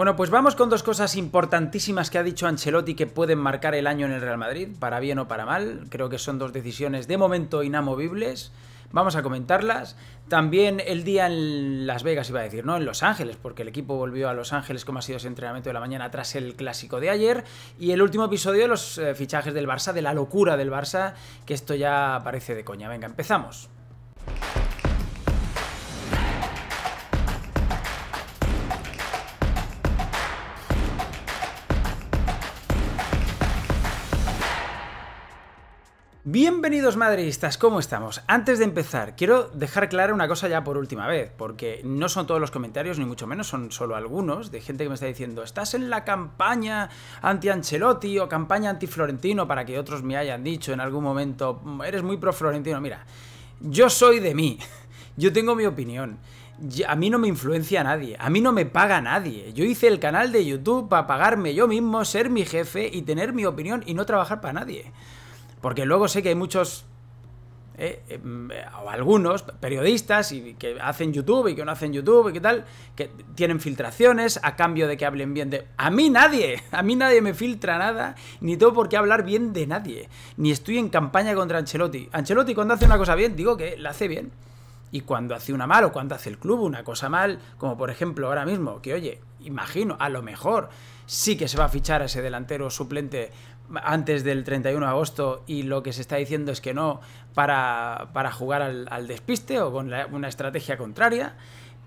Bueno, pues vamos con dos cosas importantísimas que ha dicho Ancelotti que pueden marcar el año en el Real Madrid, para bien o para mal. Creo que son dos decisiones de momento inamovibles. Vamos a comentarlas. También el día en Las Vegas, iba a decir, ¿no? En Los Ángeles, porque el equipo volvió a Los Ángeles, como ha sido ese entrenamiento de la mañana tras el clásico de ayer. Y el último episodio de los eh, fichajes del Barça, de la locura del Barça, que esto ya parece de coña. Venga, empezamos. Bienvenidos madridistas, ¿cómo estamos? Antes de empezar, quiero dejar clara una cosa ya por última vez, porque no son todos los comentarios, ni mucho menos, son solo algunos, de gente que me está diciendo, estás en la campaña anti-Ancelotti o campaña anti-Florentino, para que otros me hayan dicho en algún momento, eres muy pro-Florentino. Mira, yo soy de mí, yo tengo mi opinión. A mí no me influencia nadie, a mí no me paga nadie. Yo hice el canal de YouTube para pagarme yo mismo, ser mi jefe y tener mi opinión y no trabajar para nadie. Porque luego sé que hay muchos, eh, em, o algunos, periodistas y que hacen YouTube y que no hacen YouTube y qué tal, que tienen filtraciones a cambio de que hablen bien de... A mí nadie, a mí nadie me filtra nada, ni tengo por qué hablar bien de nadie, ni estoy en campaña contra Ancelotti. Ancelotti cuando hace una cosa bien, digo que la hace bien. Y cuando hace una mal o cuando hace el club una cosa mal, como por ejemplo ahora mismo, que oye, imagino, a lo mejor sí que se va a fichar a ese delantero suplente antes del 31 de agosto y lo que se está diciendo es que no para, para jugar al, despiste o con una estrategia contraria,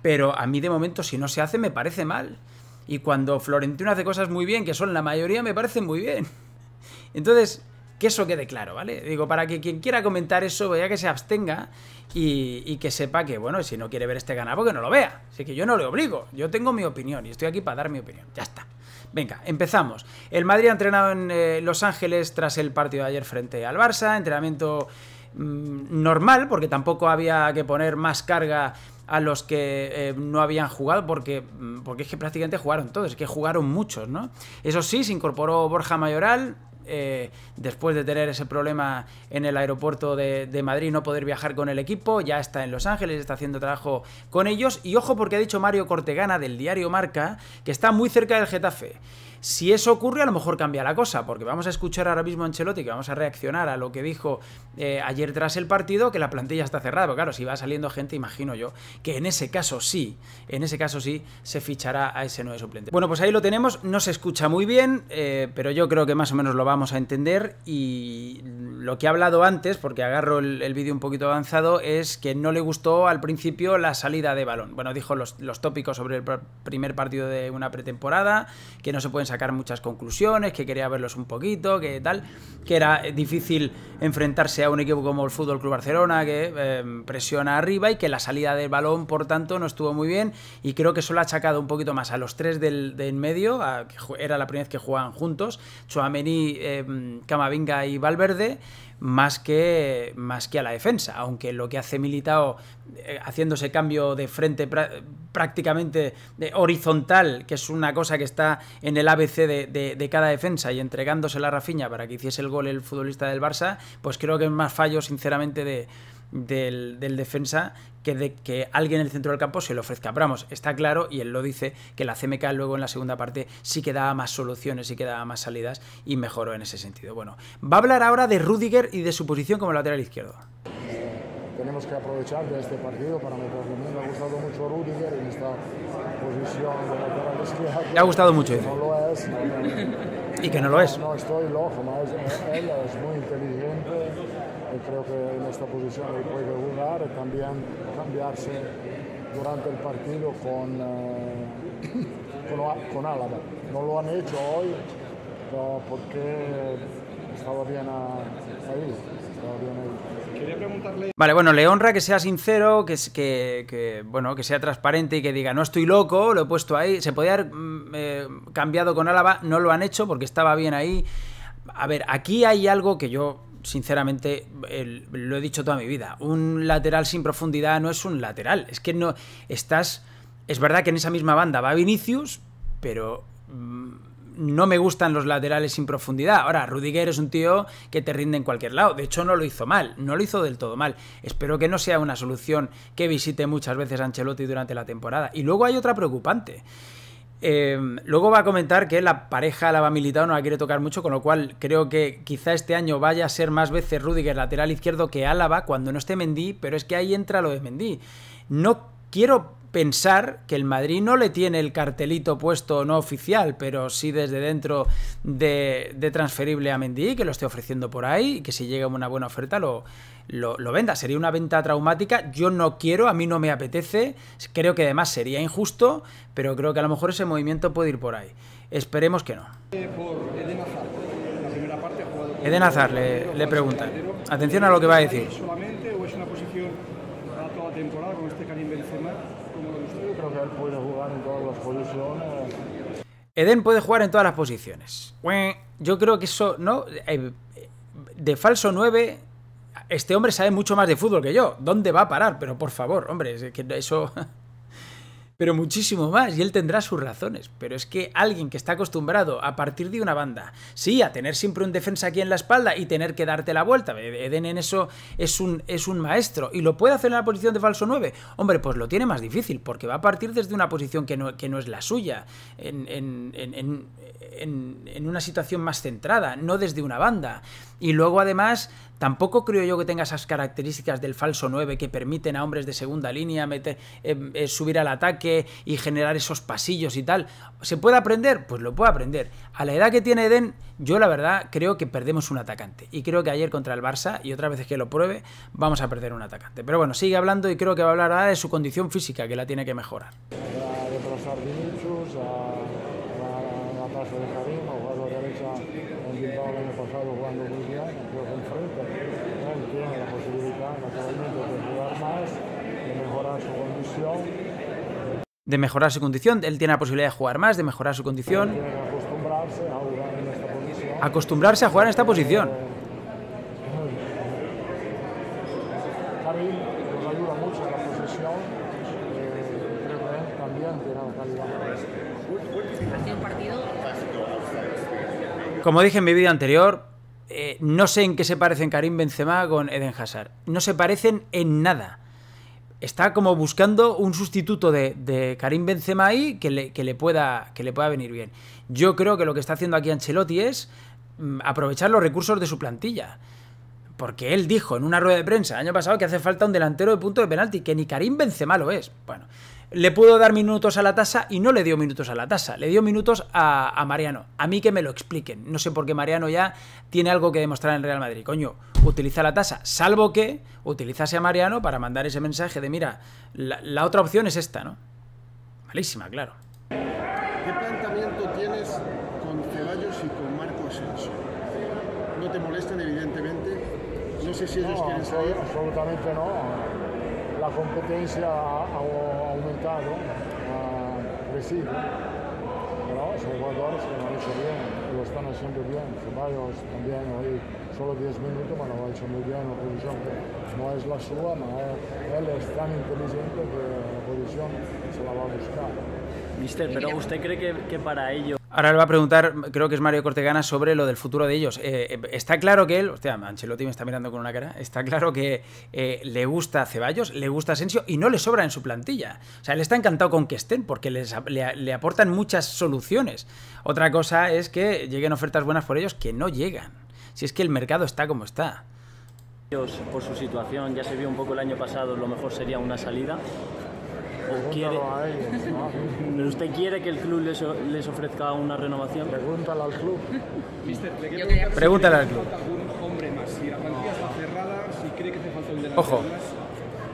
pero a mí de momento si no se hace me parece mal. Y cuando Florentino hace cosas muy bien, que son la mayoría, me parece muy bien. Entonces, que eso quede claro, ¿vale? Digo, para que quien quiera comentar eso, vaya que se abstenga y, que sepa que, bueno, si no quiere ver este canal, que no lo vea. Así que yo no le obligo, yo tengo mi opinión y estoy aquí para dar mi opinión. Ya está. Venga, empezamos. El Madrid ha entrenado en eh, Los Ángeles tras el partido de ayer frente al Barça, entrenamiento mm, normal, porque tampoco había que poner más carga a los que eh, no habían jugado, porque, mm, porque es que prácticamente jugaron todos, es que jugaron muchos, ¿no? Eso sí, se incorporó Borja Mayoral, eh, después de tener ese problema en el aeropuerto de, de, Madrid, no poder viajar con el equipo, ya está en Los Ángeles, está haciendo trabajo con ellos. Y ojo porque ha dicho Mario Cortegana del diario Marca que está muy cerca del Getafe. Si eso ocurre, a lo mejor cambia la cosa, porque vamos a escuchar ahora mismo a Ancelotti, que vamos a reaccionar a lo que dijo eh, ayer tras el partido, que la plantilla está cerrada. Pero claro, si va saliendo gente, imagino yo que en ese caso sí, en ese caso sí se fichará a ese nuevo suplente. Bueno, pues ahí lo tenemos, no se escucha muy bien, eh, pero yo creo que más o menos lo vamos a entender. Y lo que he hablado antes, porque agarro el, vídeo un poquito avanzado, es que no le gustó al principio la salida de balón. Bueno, dijo los, los tópicos sobre el primer partido de una pretemporada, que no se pueden sacar muchas conclusiones, que quería verlos un poquito, que tal, que era difícil enfrentarse a un equipo como el Fútbol Club Barcelona que em, presiona arriba y que la salida del balón, por tanto, no estuvo muy bien y creo que solo ha achacado un poquito más a los tres del, en medio, que era la primera vez que jugaban juntos, Chouameni, eh, Camavinga y Valverde más que, más que a la defensa, aunque lo que hace Militao eh, haciendo ese cambio de frente prácticamente horizontal, que es una cosa que está en el ABC de, de, cada defensa y entregándose la Rafiña para que hiciese el gol el futbolista del Barça, pues creo que es más fallo sinceramente de, del, defensa que de que alguien en el centro del campo se le ofrezca. Pero está claro, y él lo dice, que la CMK luego en la segunda parte sí que daba más soluciones, sí que daba más salidas y mejoró en ese sentido. Bueno, va a hablar ahora de Rudiger y de su posición como lateral izquierdo. Tenemos que aprovechar de este partido para meterlo. Me ha gustado mucho Rudiger en esta posición de lateral izquierdo. Le ha gustado mucho, No lo es. y que no lo es. No estoy loco, él es muy inteligente creo que en esta posición él puede jugar y también cambiarse durante el partido con, eh, con, Álava. No lo han hecho hoy porque estaba bien ahí. Quería preguntarle... Vale, bueno, le honra que sea sincero, que, que, que, bueno, que sea transparente y que diga, no estoy loco, lo he puesto ahí. Se podía haber mm, eh, cambiado con Álava, no lo han hecho porque estaba bien ahí. A ver, aquí hay algo que yo sinceramente, lo he dicho toda mi vida, un lateral sin profundidad no es un lateral. Es que no estás... Es verdad que en esa misma banda va Vinicius, pero mm, no me gustan los laterales sin profundidad. Ahora, Rudiger es un tío que te rinde en cualquier lado. De hecho, no lo hizo mal, no lo hizo del todo mal. Espero que no sea una solución que visite muchas veces Ancelotti durante la temporada. Y luego hay otra preocupante. Eh, luego va a comentar que la pareja la va no la quiere tocar mucho, con lo cual creo que quizá este año vaya a ser más veces Rudiger lateral izquierdo que Álava cuando no esté Mendy, pero es que ahí entra lo de Mendy. No quiero pensar que el Madrid no le tiene el cartelito puesto no oficial, pero sí desde dentro de, transferible a Mendy, que lo esté ofreciendo por ahí, y que si llega una buena oferta lo, lo, venda. Sería una venta traumática. Yo no quiero, a mí no me apetece. Creo que además sería injusto, pero creo que a lo mejor ese movimiento puede ir por ahí. Esperemos que no. Eden Hazard le, le pregunta. Atención a lo que va a decir. ¿Solamente o es una posición para toda la temporada con este Karim Benzema? Yo creo que él puede jugar en todas las posiciones. Eden puede jugar en todas las posiciones. Yo creo que eso, ¿no? Eh, de falso 9 este hombre sabe mucho más de fútbol que yo. ¿Dónde va a parar? Pero por favor, hombre, es que eso pero muchísimo más, y él tendrá sus razones. Pero es que alguien que está acostumbrado a partir de una banda, sí, a tener siempre un defensa aquí en la espalda y tener que darte la vuelta, Eden en eso es un, es un maestro, y lo puede hacer en la posición de falso 9, hombre, pues lo tiene más difícil, porque va a partir desde una posición que no, que no es la suya, en, en, en, en una situación más centrada, no desde una banda. Y luego además Tampoco creo yo que tenga esas características del falso 9 que permiten a hombres de segunda línea meter, eh, eh, subir al ataque y generar esos pasillos y tal. ¿Se puede aprender? Pues lo puede aprender. A la edad que tiene Eden, yo la verdad creo que perdemos un atacante. Y creo que ayer contra el Barça, y otras veces que lo pruebe, vamos a perder un atacante. Pero bueno, sigue hablando y creo que va a hablar ahora de su condición física, que la tiene que mejorar. De mejorar su condición. Él tiene la posibilidad de jugar más, de mejorar su condición. Acostumbrarse a jugar en esta posición. Como dije en mi vídeo anterior, eh, no sé en qué se parecen Karim Benzema con Eden Hazard. No se parecen en nada está como buscando un sustituto de, Karim Benzema ahí que le, que le, pueda, que le pueda venir bien. Yo creo que lo que está haciendo aquí Ancelotti es mm, aprovechar los recursos de su plantilla. Porque él dijo en una rueda de prensa el año pasado que hace falta un delantero de punto de penalti, que ni Karim Benzema lo es. Bueno, le pudo dar minutos a la tasa y no le dio minutos a la tasa, le dio minutos a, Mariano. A mí que me lo expliquen. No sé por qué Mariano ya tiene algo que demostrar en Real Madrid. Coño, utiliza la tasa, salvo que utilizase a Mariano para mandar ese mensaje de mira, la, otra opción es esta, ¿no? Malísima, claro. ¿Qué planteamiento tienes con Ceballos y con Marco Asensio? ¿No te molestan, evidentemente? No sé si ellos quieren salir. Absolutamente no la competencia ha aumentado, ha crecido, pero son jugadores que lo han hecho bien, están haciendo bien. Ceballos también hoy solo 10 minutos, pero lo ha hecho muy bien, una posición que no es la suya, pero él es tan inteligente que la posición se la va a buscar. Mister, pero ¿usted cree que, que para ello Ahora le va a preguntar, creo que es Mario Cortegana, sobre lo del futuro de ellos. Eh, eh, está claro que él, hostia, Ancelotti me está mirando con una cara, está claro que eh, le gusta Ceballos, le gusta Asensio y no le sobra en su plantilla. O sea, él está encantado con que estén porque les, le, aportan muchas soluciones. Otra cosa es que lleguen ofertas buenas por ellos que no llegan. Si es que el mercado está como está. Por su situación, ya se vio un poco el año pasado, lo mejor sería una salida quiere, ¿Usted quiere que el club les, les, ofrezca una renovación? Pregúntale al club. Pregúntale al club. algún hombre más? Si la plantilla está cerrada, si cree que hace falta un delantero Ojo. más.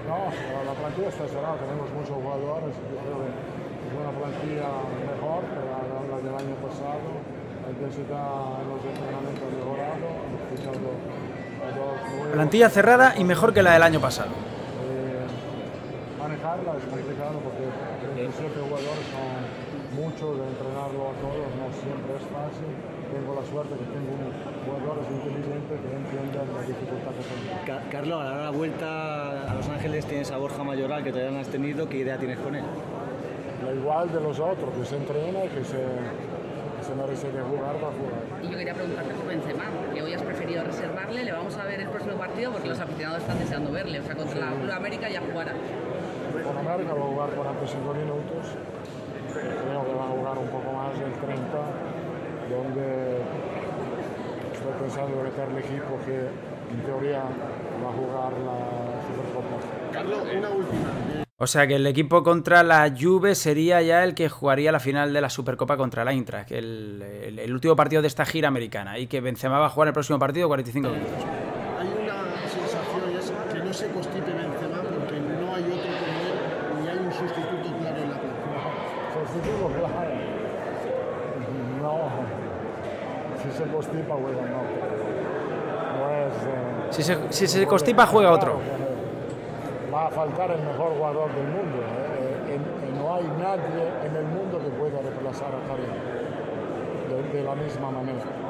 No, la plantilla está cerrada, tenemos muchos jugadores. Yo creo que es una plantilla mejor que la, la del año pasado. La intensidad en los entrenamientos ha mejorado. Plantilla cerrada y mejor que la del año pasado manejarla es complicado porque 27 jugadores son muchos, de entrenarlo a todos no siempre es fácil. Tengo la suerte que tengo jugadores inteligentes que entienden la dificultad que tengo. Carlos, a la vuelta a Los Ángeles tienes a Borja Mayoral que todavía no has tenido, ¿qué idea tienes con él? Lo igual de los otros, que se entrena y que se, que se merece de jugar, va a jugar. Y yo quería preguntarte por Benzema, que hoy has preferido reservarle, le vamos a ver el próximo partido porque los aficionados están deseando verle, o sea, contra la Club América ya jugará con América, va a jugar 45 minutos. Creo que va a jugar un poco más el 30, donde estoy pensando en meter el equipo que en teoría va a jugar la Supercopa. Carlos, una última. O sea que el equipo contra la Juve sería ya el que jugaría la final de la Supercopa contra la Eintracht, el, el, el último partido de esta gira americana, y que Benzema va a jugar el próximo partido 45 minutos. Hay una sensación y es que no se constipe Benzema porque no hay otro como él ni hay un sustituto claro en la No, si se constipa, juega no. Si se, si se juega otro. Va a faltar el mejor jugador del mundo. eh, no hay nadie en el mundo que pueda reemplazar a Karim de, de la misma manera.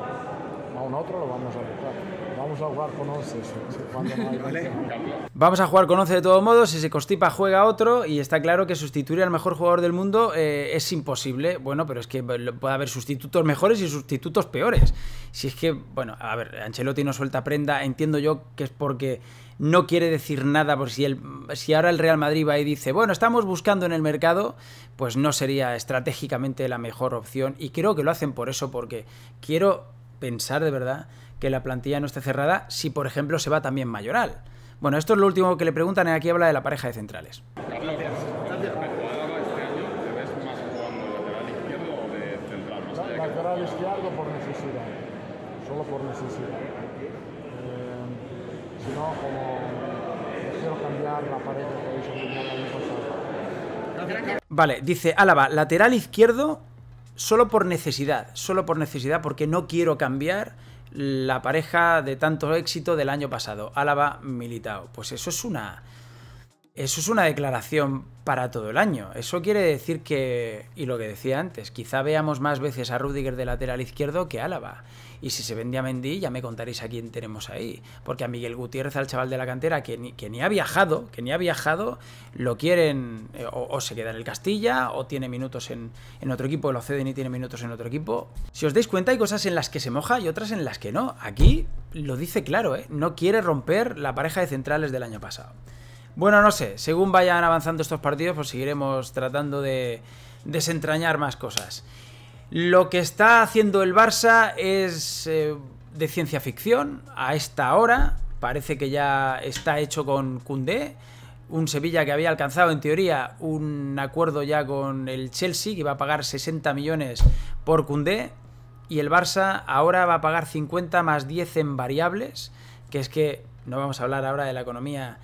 A un otro lo vamos a buscar. Vamos a jugar con 11 si- si cuando no hay Benzema. Vamos a jugar con 11 de todos modos, si se constipa juega otro y está claro que sustituir al mejor jugador del mundo eh, es imposible. Bueno, pero es que puede haber sustitutos mejores y sustitutos peores. Si es que, bueno, a ver, Ancelotti no suelta prenda, entiendo yo que es porque no quiere decir nada, por si, el, si ahora el Real Madrid va y dice, bueno, estamos buscando en el mercado, pues no sería estratégicamente la mejor opción y creo que lo hacen por eso, porque quiero pensar de verdad que la plantilla no esté cerrada si, por ejemplo, se va también Mayoral. Bueno, esto es lo último que le preguntan. y Aquí habla de la pareja de centrales. Carlos, ¿Álava este lateral izquierdo por necesidad, solo por necesidad. Eh, si no, como cambiar la. Vale, dice Álava, lateral izquierdo solo por necesidad. Solo por necesidad, porque no quiero cambiar la pareja de tanto éxito del año pasado. Álava Militao. Pues eso es una. Eso es una declaración para todo el año. Eso quiere decir que, y lo que decía antes, quizá veamos más veces a Rudiger de lateral izquierdo que Álava. Y si se vende a Mendy, ya me contaréis a quién tenemos ahí. Porque a Miguel Gutiérrez, al chaval de la cantera, que ni, que ni ha viajado, que ni ha viajado, lo quieren, eh, o, o se queda en el Castilla, o tiene minutos en, en otro equipo, lo ceden y tiene minutos en otro equipo. Si os dais cuenta, hay cosas en las que se moja y otras en las que no. Aquí lo dice claro, ¿eh? No quiere romper la pareja de centrales del año pasado. Bueno, no sé, según vayan avanzando estos partidos, pues seguiremos tratando de desentrañar más cosas. Lo que está haciendo el Barça es eh, de ciencia ficción a esta hora. Parece que ya está hecho con Koundé. Un Sevilla que había alcanzado en teoría un acuerdo ya con el Chelsea que iba a pagar 60 millones por Koundé. Y el Barça ahora va a pagar 50 más 10 en variables. Que es que no vamos a hablar ahora de la economía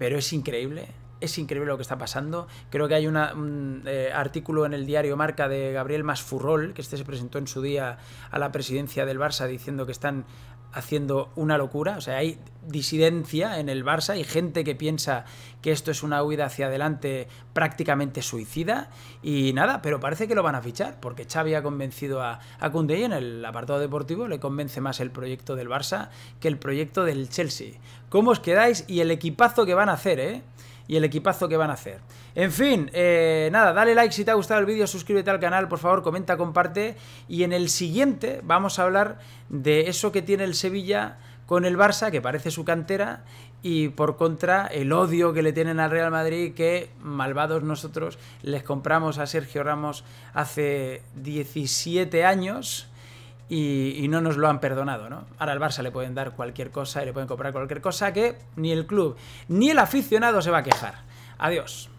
pero es increíble. Es increíble lo que está pasando. Creo que hay una- un eh, artículo en el diario Marca de Gabriel Masfurrol, que este se presentó en su día a la presidencia del Barça diciendo que están haciendo una locura. O sea, hay disidencia en el Barça, hay gente que piensa que esto es una huida hacia adelante prácticamente suicida. Y nada, pero parece que lo van a fichar, porque Xavi ha convencido a, a y en el apartado deportivo le convence más el proyecto del Barça que el proyecto del Chelsea. ¿Cómo os quedáis? Y el equipazo que van a hacer, ¿eh? Y el equipazo que van a hacer. En fin, eh, nada, dale like si te ha gustado el vídeo, suscríbete al canal, por favor, comenta, comparte. Y en el siguiente vamos a hablar de eso que tiene el Sevilla con el Barça, que parece su cantera, y por contra el odio que le tienen al Real Madrid, que malvados nosotros les compramos a Sergio Ramos hace 17 años y, no nos lo han perdonado, ¿no? Ahora al Barça le pueden dar cualquier cosa y le pueden comprar cualquier cosa que ni el club ni el aficionado se va a quejar. Adiós.